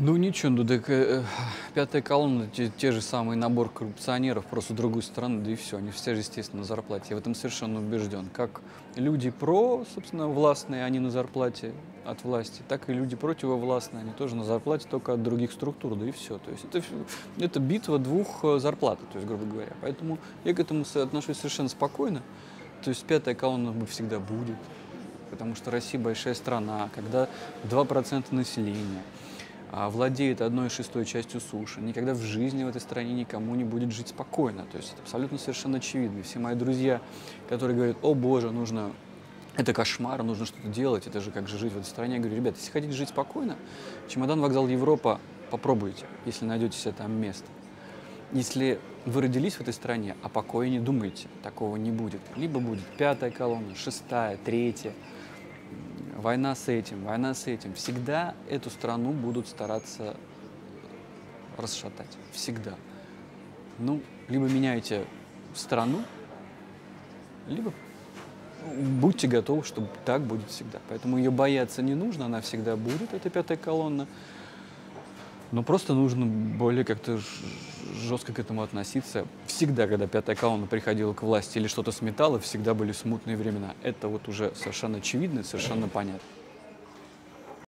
Ну ничего, ну так э, пятая колонна, те, те же самый набор коррупционеров, просто другой стороны, да и все, они все же, естественно, на зарплате. Я в этом совершенно убежден. Как люди про, собственно, властные, они на зарплате от власти, так и люди противовластные, они тоже на зарплате, только от других структур, да и все. То есть это, это битва двух э, зарплат, то есть, грубо говоря. Поэтому я к этому отношусь совершенно спокойно. То есть пятая колонна всегда будет, потому что Россия большая страна, когда 2% населения – владеет одной шестой частью суши, никогда в жизни в этой стране никому не будет жить спокойно. То есть это абсолютно совершенно очевидно. Все мои друзья, которые говорят, о боже, нужно это кошмар, нужно что-то делать, это же как же жить в этой стране. Я говорю, ребят, если хотите жить спокойно, чемодан, вокзал Европа, попробуйте, если найдете себе там место. Если вы родились в этой стране, о покое не думайте, такого не будет. Либо будет пятая колонна, шестая, третья, война с этим, война с этим. Всегда эту страну будут стараться расшатать. Всегда. Ну, либо меняйте страну, либо будьте готовы, что так будет всегда. Поэтому ее бояться не нужно, она всегда будет, эта пятая колонна. Но просто нужно более как-то жестко к этому относиться. Всегда, когда пятая колонна приходила к власти или что-то сметала, всегда были смутные времена. Это вот уже совершенно очевидно, совершенно понятно.